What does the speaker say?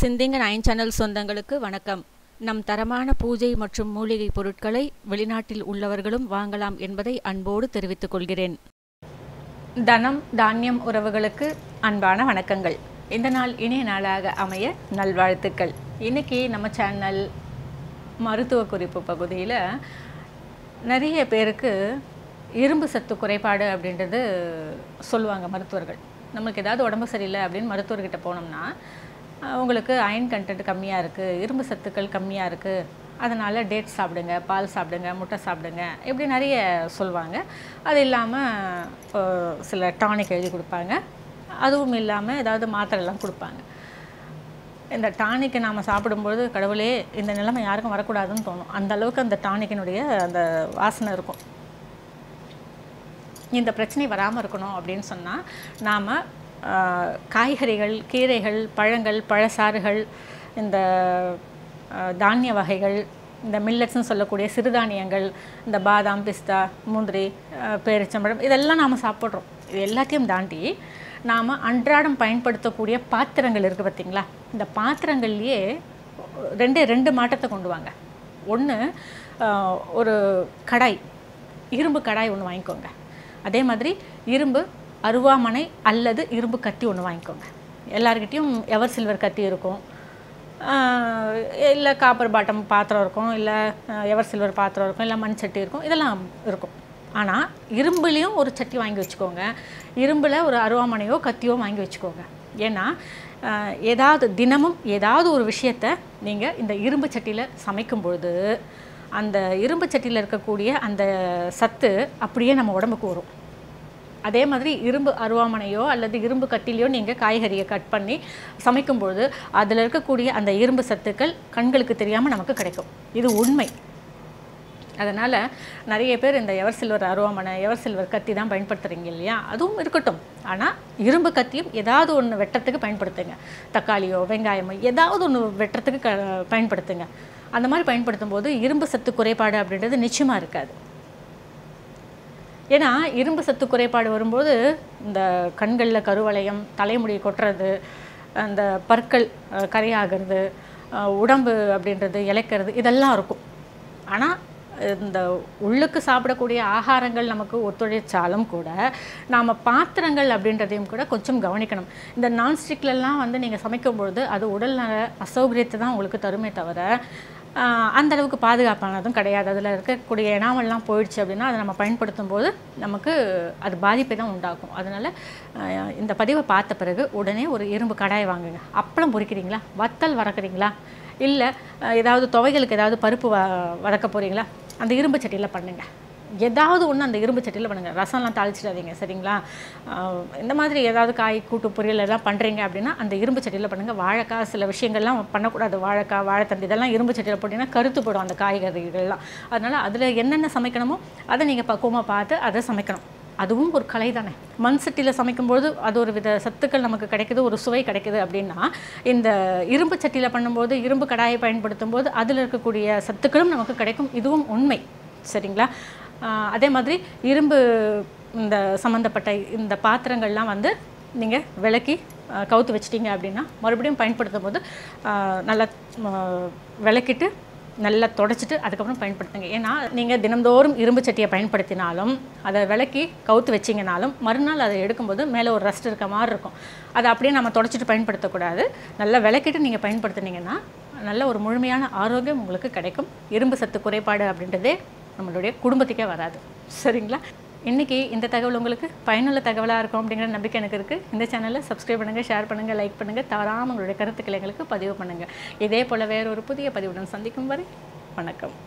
சிந்திங்க nine channel சொந்தங்களுக்கு வணக்கம். நம் தரமான பூஜை மற்றும் மூலிகை பொருட்களை வெளிநாட்டில் உள்ளவர்களும் வாங்கலாம் என்பதை அன்போடு தெரிவித்துக் கொள்கிறேன். தனம் தானியம் உறவுகளுக்கு அன்பான வணக்கங்கள். இந்த நாள் இணைய நாளாக அமைய நல்வாழ்த்துக்கள். இன்னைக்கு நம்ம சேனல் மருத்துவ குறிப்பு பகுதியில் நிறைய பேருக்கு இரும்பு சத்து குறைபாடு அப்படின்றது சொல்லுவாங்க மருத்துவர்கள். நம்மளுக்கு ஏதாவது உடம்பு சரியில்லை அப்படின்னு மருத்துவர்கிட்ட போனோம்னா உங்களுக்கு அயன் கண்டென்ட் கம்மியாக இருக்குது இரும்பு சத்துக்கள் கம்மியாக இருக்குது அதனால் டேட் சாப்பிடுங்க பால் சாப்பிடுங்க முட்டை சாப்பிடுங்க இப்படி நிறைய சொல்லுவாங்க அது இல்லாமல் சில டானிக் எழுதி கொடுப்பாங்க. அதுவும் இல்லாமல் ஏதாவது மாத்திரைலாம் கொடுப்பாங்க. இந்த டானிக்கை நாம் சாப்பிடும்பொழுது கடவுளே இந்த நிலைமை யாருக்கும் வரக்கூடாதுன்னு தோணும். அந்த அளவுக்கு அந்த டானிக்கினுடைய அந்த வாசனை இருக்கும். இந்த பிரச்சனை வராமல் இருக்கணும் அப்படின்னு சொன்னால் நாம் காய்கறிகள் கீரைகள் பழங்கள் பழசாறுகள் இந்த தானிய வகைகள் இந்த மில்லட்ஸ்னு சொல்லக்கூடிய சிறுதானியங்கள் இந்த பாதாம் பிஸ்தா முந்திரி பேரிச்சம்பழம் இதெல்லாம் நாம் சாப்பிட்றோம். இது எல்லாத்தையும் தாண்டி நாம் அன்றாடம் பயன்படுத்தக்கூடிய பாத்திரங்கள் இருக்குது பார்த்திங்களா? இந்த பாத்திரங்கள்லேயே ரெண்டே ரெண்டு மாற்றத்தை கொண்டு வாங்க. ஒன்று ஒரு கடாய் இரும்பு கடாய் ஒன்று வாங்கிக்கோங்க. அதே மாதிரி இரும்பு அருவாமனை அல்லது இரும்பு கத்தி ஒன்று வாங்கிக்கோங்க. எல்லாருக்கிட்டேயும் எவர் சில்வர் கத்தி இருக்கும். இல்லை காப்பர் பாட்டம் பாத்திரம் இருக்கும் இல்லை எவர் சில்வர் பாத்திரம் இருக்கும் இல்லை மண் சட்டி இருக்கும் இதெல்லாம் இருக்கும். ஆனால் இரும்புலேயும் ஒரு சட்டி வாங்கி வச்சுக்கோங்க. இரும்பில் ஒரு அருவாமனையோ கத்தியோ வாங்கி வச்சுக்கோங்க. ஏன்னா ஏதாவது தினமும் ஏதாவது ஒரு விஷயத்தை நீங்கள் இந்த இரும்பு சட்டியில் சமைக்கும் பொழுது அந்த இரும்பு சட்டியில் இருக்கக்கூடிய அந்த சத்து அப்படியே நம்ம உடம்புக்கு வரும். அதே மாதிரி இரும்பு அருவாமனையோ அல்லது இரும்பு கட்டிலையோ நீங்கள் காய்கறியை கட் பண்ணி சமைக்கும்பொழுது அதில் இருக்கக்கூடிய அந்த இரும்பு சத்துக்கள் கண்களுக்கு தெரியாமல் நமக்கு கிடைக்கும். இது உண்மை. அதனால் நிறைய பேர் இந்த எவர் சில்வர் அருவாமனை எவர் சில்வர் கத்தி தான் பயன்படுத்துகிறீங்க இல்லையா? அதுவும் இருக்கட்டும். ஆனால் இரும்பு கத்தியும் ஏதாவது ஒன்று வெட்டுறதுக்கு பயன்படுத்துங்க. தக்காளியோ வெங்காயமோ ஏதாவது ஒன்று வெட்டுறதுக்கு க பயன்படுத்துங்க. அந்த மாதிரி பயன்படுத்தும் போது இரும்பு சத்து குறைபாடு அப்படின்றது நிச்சயமாக இருக்காது. ஏன்னா இரும்பு சத்து குறைபாடு வரும்போது இந்த கண்களில் கருவளையம் தலைமுடி கொட்டுறது அந்த பற்கள் கரையாகிறது உடம்பு அப்படின்றது இளைக்கிறது இதெல்லாம் இருக்கும். ஆனால் இந்த உள்ளுக்கு சாப்பிடக்கூடிய ஆகாரங்கள் நமக்கு ஒத்துழைச்சாலும் கூட நாம் பாத்திரங்கள் அப்படின்றதையும் கூட கொஞ்சம் கவனிக்கணும். இந்த நான்ஸ்டிக்லலாம் வந்து நீங்கள் சமைக்கும் பொழுது அது உடல் நல அசௌகரியத்தை தான் உங்களுக்கு தருமே தவிர அந்தளவுக்கு அந்த அளவுக்கு பாதுகாப்பானதும் கிடையாது. அதில் இருக்கக்கூடிய எனாமல்லாம் போயிடுச்சு அப்படின்னா அதை நம்ம பயன்படுத்தும் போது நமக்கு அது பாதிப்பை தான் உண்டாக்கும். அதனால் இந்த பதிவை பார்த்த பிறகு உடனே ஒரு இரும்பு கடாய் வாங்குங்க. அப்பளம் பொரிக்கிறீங்களா வத்தல் வறக்குறீங்களா? இல்லை ஏதாவது துவைகளுக்கு ஏதாவது பருப்பு வ வதக்க போகிறீங்களா அந்த இரும்பு சட்டியில் பண்ணுங்கள் ஏதாவது ஒன்று அந்த இரும்பு சட்டியில் பண்ணுங்கள் ரசம்லாம் தாளிச்சிடாதீங்க சரிங்களா? இந்த மாதிரி ஏதாவது காய் கூட்டு பொரியல் எல்லாம் பண்ணுறீங்க அப்படின்னா அந்த இரும்பு சட்டியில் பண்ணுங்கள் வாழைக்காய் சில விஷயங்கள்லாம் பண்ணக்கூடாது. வாழைக்காய் வாழைத்தண்டு இதெல்லாம் இரும்பு சட்டியில் போட்டிங்கன்னா கருத்து போடும் அந்த காய்கறிகள்லாம். அதனால் அதில் என்னென்ன சமைக்கணுமோ அதை நீங்கள் பக்குவமாக பார்த்து அதை சமைக்கணும். அதுவும் ஒரு கலை தானே. மண் சட்டியில் சமைக்கும்போது அது ஒரு வித சத்துக்கள் நமக்கு கிடைக்குது ஒரு சுவை கிடைக்குது அப்படின்னா இந்த இரும்பு சட்டியில் பண்ணும்போது இரும்பு கடாயை பயன்படுத்தும் போது அதில் இருக்கக்கூடிய சத்துக்களும் நமக்கு கிடைக்கும். இதுவும் உண்மை சரிங்களா? அதே மாதிரி இரும்பு இந்த சம்மந்தப்பட்ட இந்த பாத்திரங்கள்லாம் வந்து நீங்கள் விளக்கி கவுத்து வச்சிட்டிங்க அப்படின்னா மறுபடியும் பயன்படுத்தும் போது நல்லா விளக்கிட்டு நல்லா தொடச்சிட்டு அதுக்கப்புறம் பயன்படுத்துங்க. ஏன்னா நீங்கள் தினந்தோறும் இரும்பு சட்டியை பயன்படுத்தினாலும் அதை விளக்கி கவுத்து வச்சிங்கனாலும் மறுநாள் அதை எடுக்கும்போது மேலே ஒரு ரஸ்ட் இருக்க மாதிரி இருக்கும். அதை அப்படியே நம்ம தொடச்சிட்டு பயன்படுத்தக்கூடாது. நல்லா விளக்கிட்டு நீங்கள் பயன்படுத்துனீங்கன்னா நல்ல ஒரு முழுமையான ஆரோக்கியம் உங்களுக்கு கிடைக்கும். இரும்பு சத்து குறைபாடு அப்படின்றதே நம்மளுடைய குடும்பத்துக்கே வராது. சரிங்களா? இன்றைக்கி இந்த தகவல் உங்களுக்கு பயனுள்ள தகவலாக இருக்கும் அப்படிங்கிற நம்பிக்கை எனக்கு இருக்குது இந்த சேனலை சப்ஸ்கிரைப் பண்ணுங்கள் ஷேர் பண்ணுங்கள் லைக் பண்ணுங்கள் தவறாமல் உங்களுடைய கருத்துக்களை எங்களுக்கு பதிவு பண்ணுங்கள் இதே போல் வேறு ஒரு புதிய பதிவுடன் சந்திக்கும் வரை வணக்கம்.